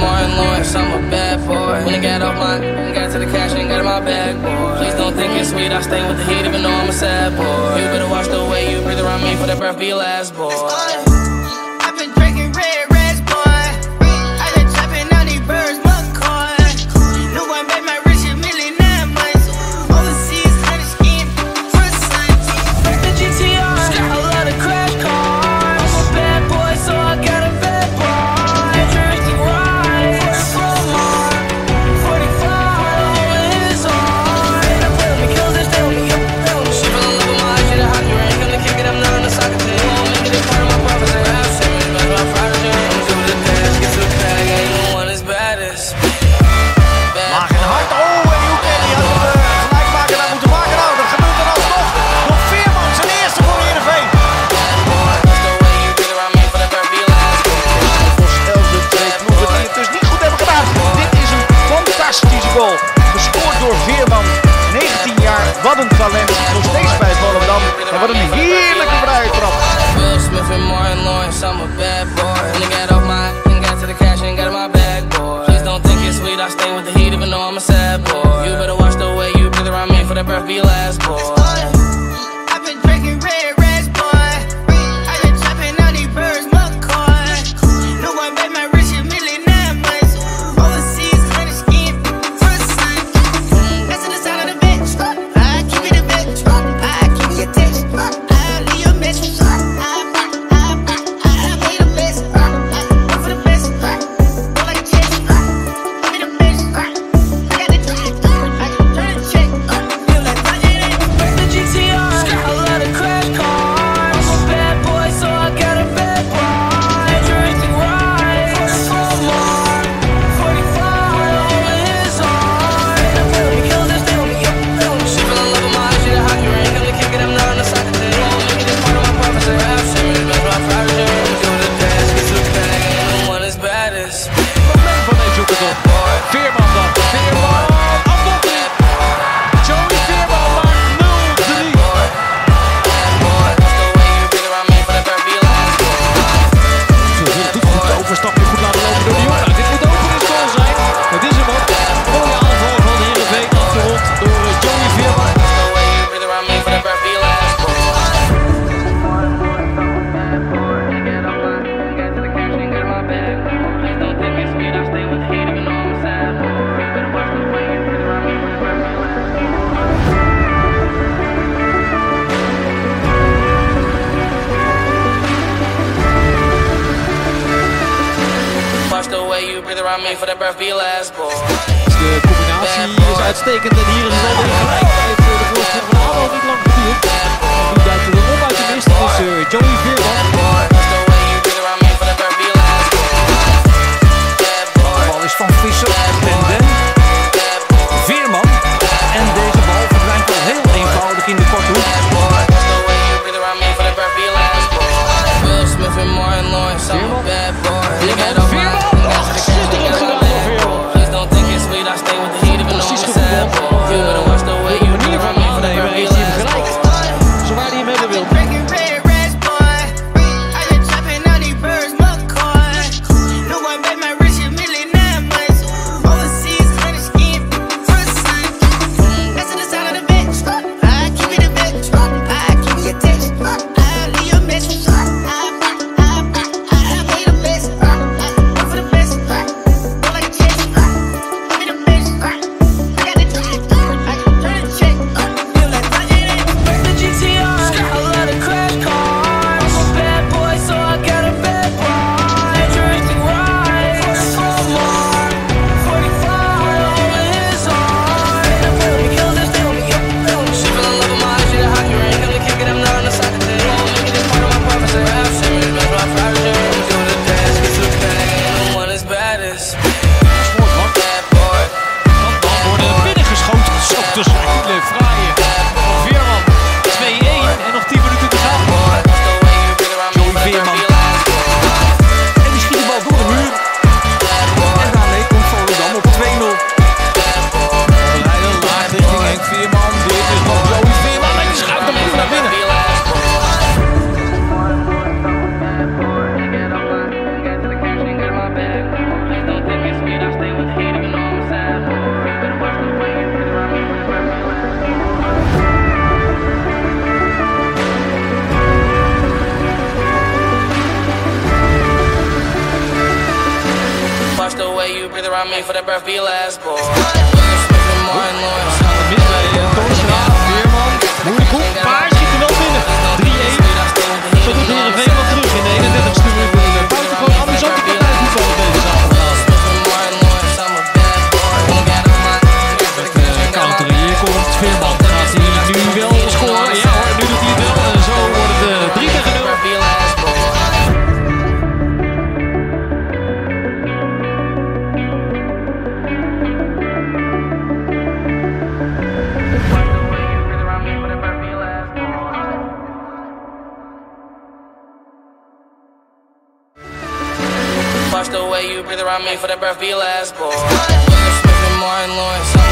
Martin Lawrence, I'm a bad boy. When I got off my, got to the cash and got in my bag, boy. Please don't think it's sweet, I stay with the heat even though I'm a sad boy. You better watch the way you breathe around me for that breath be last, boy. Veerman. de combinatie is uitstekend en hier is het alweer gelijk. Eh, de voorsprong van Ado niet lang me for the birthday last boy. around me for the birth be last boy. Smith and Martin Lawrence.